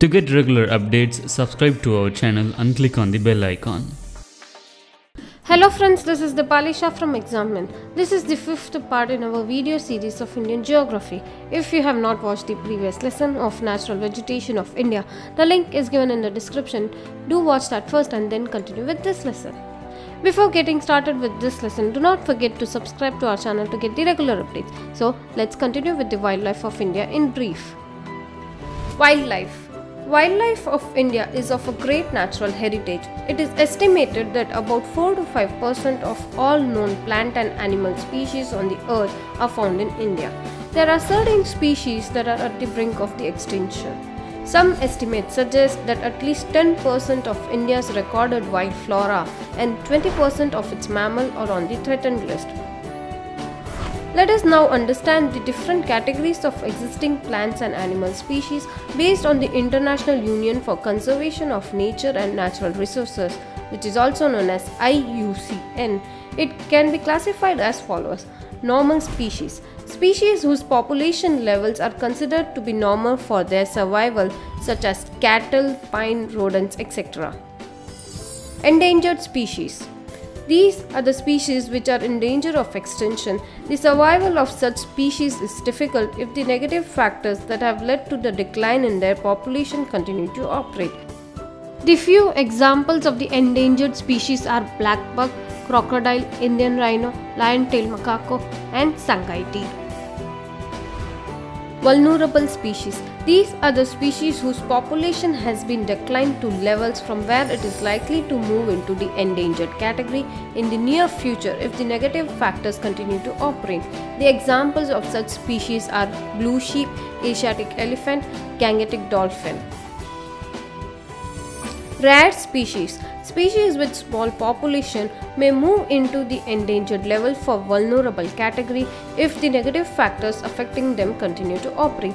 To get regular updates, subscribe to our channel and click on the bell icon. Hello friends, this is Dipali Shah from Exambin. This is the fifth part in our video series of Indian Geography. If you have not watched the previous lesson of Natural Vegetation of India, the link is given in the description. Do watch that first and then continue with this lesson. Before getting started with this lesson, do not forget to subscribe to our channel to get the regular updates. So, let's continue with the wildlife of India in brief. Wildlife Wildlife of India is of a great natural heritage. It is estimated that about 4 to 5% of all known plant and animal species on the earth are found in India. There are certain species that are at the brink of the extinction. Some estimates suggest that at least 10% of India's recorded wild flora and 20% of its mammal are on the threatened list. Let us now understand the different categories of existing plants and animal species based on the International Union for Conservation of Nature and Natural Resources, which is also known as IUCN. It can be classified as follows Normal species Species whose population levels are considered to be normal for their survival, such as cattle, pine, rodents, etc. Endangered species these are the species which are in danger of extinction. The survival of such species is difficult if the negative factors that have led to the decline in their population continue to operate. The few examples of the endangered species are black buck, crocodile, Indian rhino, lion-tailed macaco, and Sangai deer. Vulnerable species. These are the species whose population has been declined to levels from where it is likely to move into the endangered category in the near future if the negative factors continue to operate. The examples of such species are blue sheep, Asiatic elephant, Gangetic dolphin. Rare species Species with small population may move into the endangered level for vulnerable category if the negative factors affecting them continue to operate.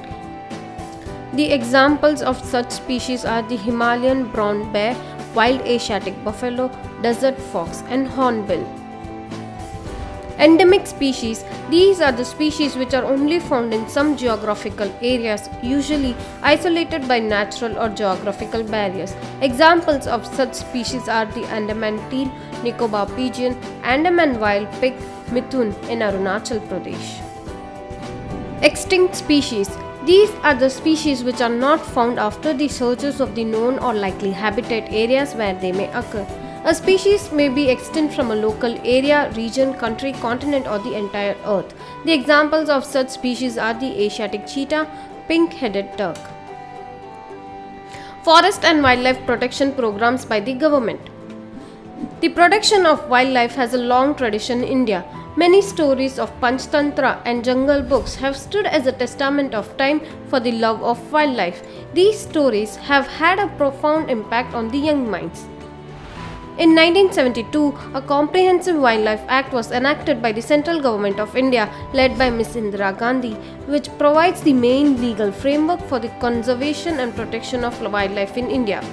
The examples of such species are the Himalayan brown bear, wild Asiatic buffalo, desert fox and hornbill. Endemic species These are the species which are only found in some geographical areas, usually isolated by natural or geographical barriers. Examples of such species are the Andaman teal, Nicobar pigeon, Andaman wild pig, Mithun in Arunachal Pradesh. Extinct species these are the species which are not found after the searches of the known or likely habitat areas where they may occur. A species may be extinct from a local area, region, country, continent, or the entire earth. The examples of such species are the Asiatic cheetah, pink headed duck. Forest and wildlife protection programs by the government. The protection of wildlife has a long tradition in India. Many stories of Panchtantra and jungle books have stood as a testament of time for the love of wildlife. These stories have had a profound impact on the young minds. In 1972, a comprehensive Wildlife Act was enacted by the central government of India led by Ms. Indira Gandhi, which provides the main legal framework for the conservation and protection of wildlife in India.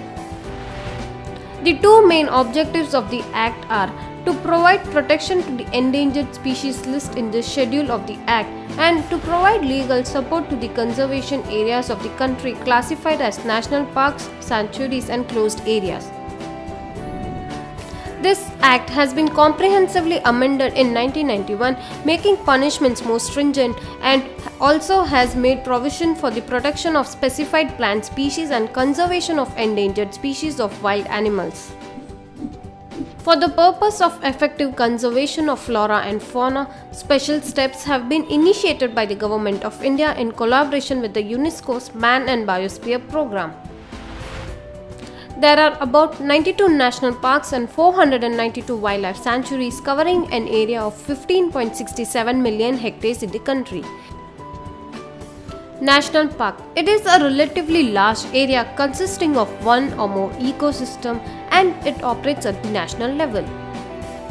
The two main objectives of the Act are to provide protection to the endangered species list in the schedule of the Act and to provide legal support to the conservation areas of the country classified as national parks, sanctuaries, and closed areas. This act has been comprehensively amended in 1991, making punishments more stringent and also has made provision for the protection of specified plant species and conservation of endangered species of wild animals. For the purpose of effective conservation of flora and fauna, special steps have been initiated by the Government of India in collaboration with the UNESCO's Man and Biosphere program. There are about 92 national parks and 492 wildlife sanctuaries covering an area of 15.67 million hectares in the country. National Park It is a relatively large area consisting of one or more ecosystem and it operates at the national level.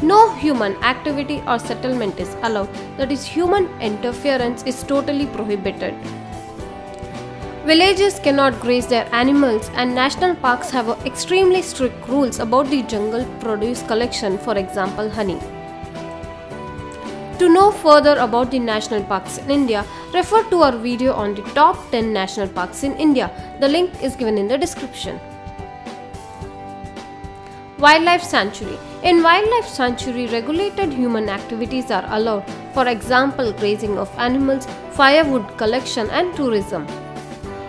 No human activity or settlement is allowed, that is, human interference is totally prohibited. Villages cannot graze their animals, and national parks have extremely strict rules about the jungle produce collection, for example, honey. To know further about the national parks in India, refer to our video on the top 10 national parks in India. The link is given in the description. Wildlife Sanctuary In Wildlife Sanctuary, regulated human activities are allowed, for example, grazing of animals, firewood collection, and tourism.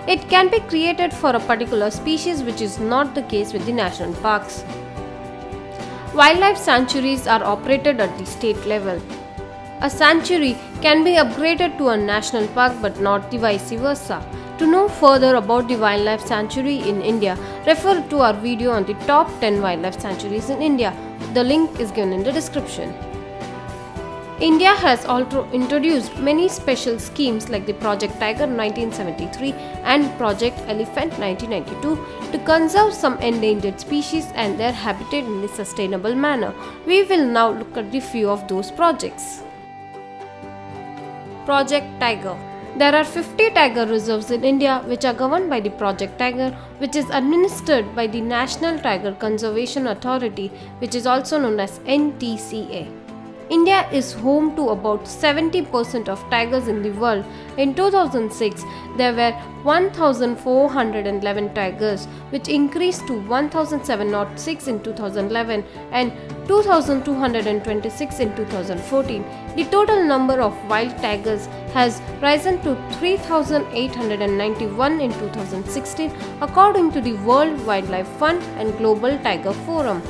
It can be created for a particular species, which is not the case with the national parks. Wildlife sanctuaries are operated at the state level. A sanctuary can be upgraded to a national park but not the vice versa. To know further about the wildlife sanctuary in India, refer to our video on the top 10 wildlife sanctuaries in India. The link is given in the description. India has also introduced many special schemes like the Project Tiger 1973 and Project Elephant 1992 to conserve some endangered species and their habitat in a sustainable manner. We will now look at the few of those projects. Project Tiger there are 50 tiger reserves in India which are governed by the Project Tiger, which is administered by the National Tiger Conservation Authority, which is also known as NTCA. India is home to about 70% of tigers in the world. In 2006, there were 1,411 tigers, which increased to 1,706 in 2011 and 2,226 in 2014. The total number of wild tigers has risen to 3,891 in 2016, according to the World Wildlife Fund and Global Tiger Forum.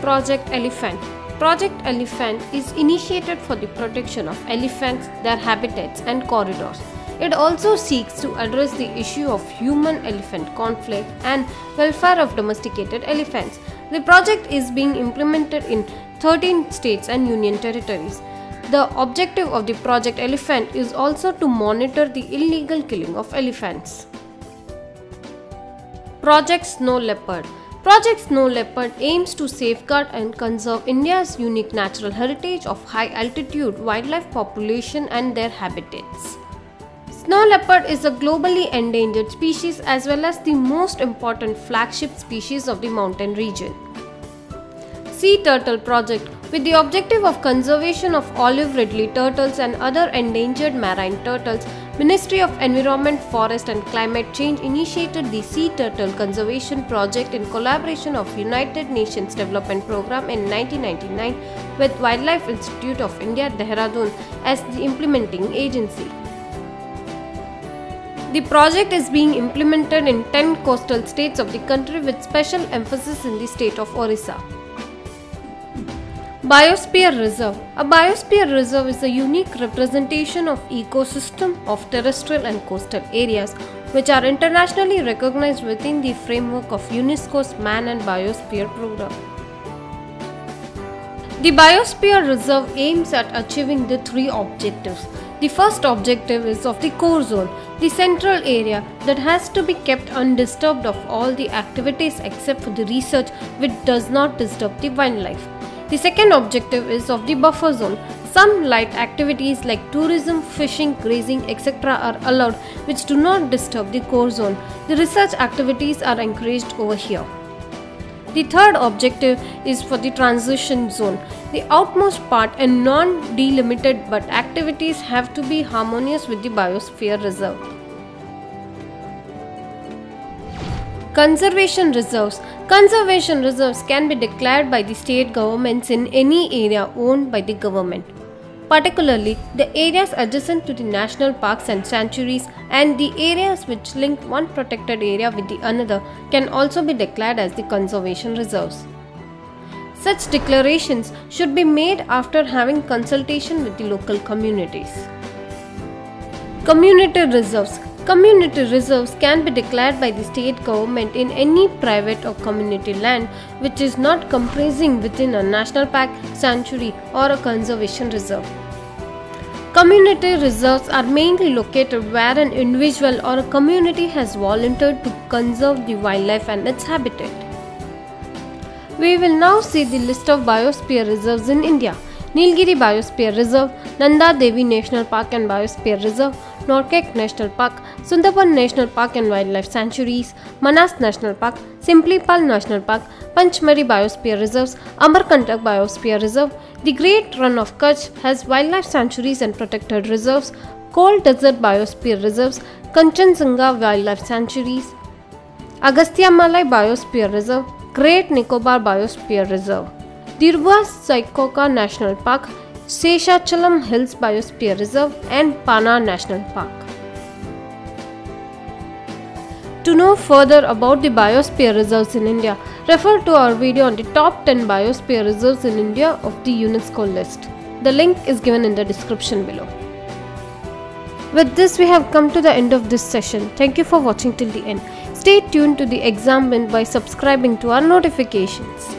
Project Elephant Project Elephant is initiated for the protection of elephants, their habitats, and corridors. It also seeks to address the issue of human elephant conflict and welfare of domesticated elephants. The project is being implemented in 13 states and union territories. The objective of the Project Elephant is also to monitor the illegal killing of elephants. Project Snow Leopard Project Snow Leopard aims to safeguard and conserve India's unique natural heritage of high altitude wildlife population and their habitats. Snow leopard is a globally endangered species as well as the most important flagship species of the mountain region. Sea Turtle Project with the objective of conservation of olive ridley turtles and other endangered marine turtles, Ministry of Environment, Forest and Climate Change initiated the Sea Turtle Conservation Project in collaboration of United Nations Development Programme in 1999 with Wildlife Institute of India, Dehradun as the implementing agency. The project is being implemented in 10 coastal states of the country with special emphasis in the state of Orissa. Biosphere Reserve A biosphere reserve is a unique representation of ecosystem of terrestrial and coastal areas which are internationally recognized within the framework of UNESCO's Man and Biosphere program. The Biosphere Reserve aims at achieving the three objectives. The first objective is of the core zone, the central area that has to be kept undisturbed of all the activities except for the research which does not disturb the wildlife. The second objective is of the buffer zone. Some light activities like tourism, fishing, grazing, etc. are allowed which do not disturb the core zone. The research activities are encouraged over here. The third objective is for the transition zone. The outmost part and non-delimited but activities have to be harmonious with the biosphere reserve. Conservation reserves. Conservation reserves can be declared by the state governments in any area owned by the government. Particularly, the areas adjacent to the national parks and sanctuaries and the areas which link one protected area with the another can also be declared as the conservation reserves. Such declarations should be made after having consultation with the local communities. Community reserves Community reserves can be declared by the state government in any private or community land which is not comprising within a national park, sanctuary, or a conservation reserve. Community reserves are mainly located where an individual or a community has volunteered to conserve the wildlife and its habitat. We will now see the list of biosphere reserves in India. Nilgiri Biosphere Reserve, Nanda Devi National Park and Biosphere Reserve, Norkek National Park, Sundarban National Park and Wildlife Sanctuaries, Manas National Park, Simplipal National Park, Panchmari Biosphere Reserves, Amarkantak Biosphere Reserve. The Great Run of Kutch has wildlife sanctuaries and protected reserves, Cold Desert Biosphere Reserves, Kanchenjunga Wildlife Sanctuaries, Agastya Malai Biosphere Reserve, Great Nicobar Biosphere Reserve, Dirwa Saikoka National Park, Seshachalam Hills Biosphere Reserve and Panna National Park. To know further about the biosphere reserves in India, refer to our video on the top 10 biosphere reserves in India of the UNESCO list. The link is given in the description below. With this, we have come to the end of this session. Thank you for watching till the end. Stay tuned to the exam by subscribing to our notifications.